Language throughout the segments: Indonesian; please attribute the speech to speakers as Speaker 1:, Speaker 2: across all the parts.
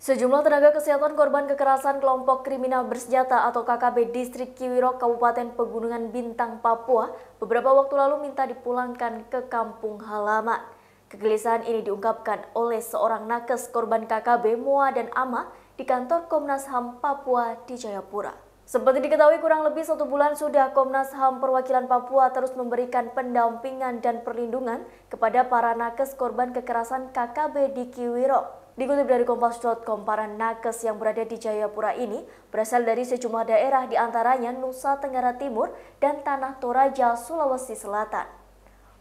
Speaker 1: Sejumlah tenaga kesehatan korban kekerasan kelompok kriminal bersenjata atau KKB Distrik Kiwirok Kabupaten Pegunungan Bintang, Papua beberapa waktu lalu minta dipulangkan ke kampung halaman. Kegelisahan ini diungkapkan oleh seorang nakes korban KKB Moa dan Ama di kantor Komnas HAM Papua di Jayapura. Seperti diketahui kurang lebih satu bulan sudah Komnas HAM perwakilan Papua terus memberikan pendampingan dan perlindungan kepada para nakes korban kekerasan KKB di Kiwirok. Dikutip dari Kompas.com, para nakes yang berada di Jayapura ini berasal dari sejumlah daerah di antaranya Nusa Tenggara Timur dan Tanah Toraja, Sulawesi Selatan.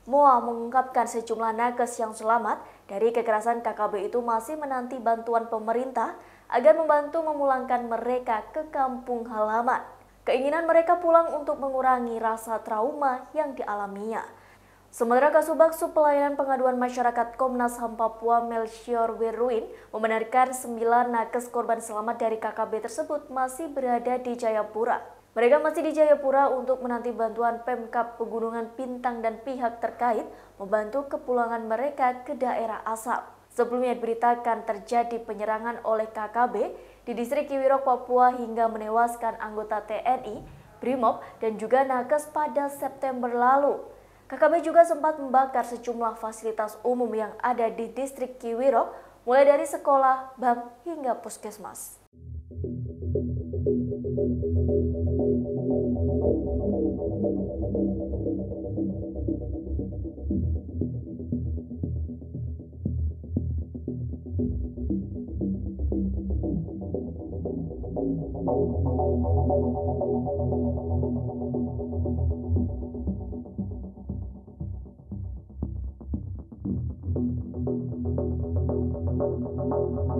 Speaker 1: Moa mengungkapkan sejumlah nakes yang selamat dari kekerasan KKB itu masih menanti bantuan pemerintah agar membantu memulangkan mereka ke kampung halaman. Keinginan mereka pulang untuk mengurangi rasa trauma yang dialaminya. Sementara Kasubag Pelayanan Pengaduan Masyarakat Komnas HAM Papua Melchior Wirwin membenarkan sembilan nakes korban selamat dari KKB tersebut masih berada di Jayapura. Mereka masih di Jayapura untuk menanti bantuan Pemkap Pegunungan Bintang dan pihak terkait membantu kepulangan mereka ke daerah asal. Sebelumnya diberitakan terjadi penyerangan oleh KKB di distrik Kiwirok, Papua hingga menewaskan anggota TNI, BRIMOB, dan juga nakes pada September lalu. KKB juga sempat membakar sejumlah fasilitas umum yang ada di distrik Kiwiro, mulai dari sekolah, bank, hingga puskesmas.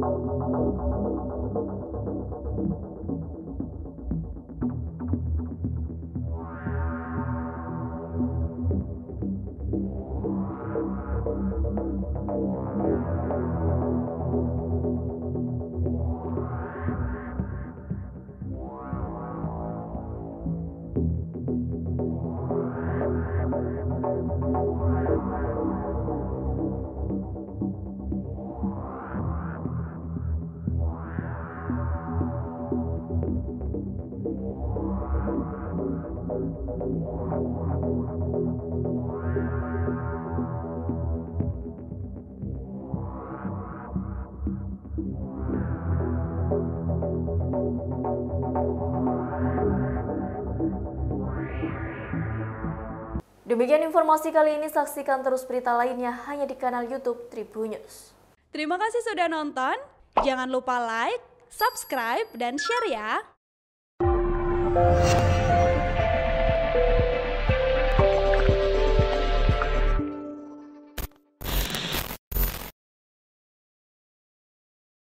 Speaker 1: Thank you. Demikian informasi kali ini, saksikan terus berita lainnya hanya di kanal YouTube Tribunnews.
Speaker 2: Terima kasih sudah nonton. Jangan lupa like, subscribe, dan share ya.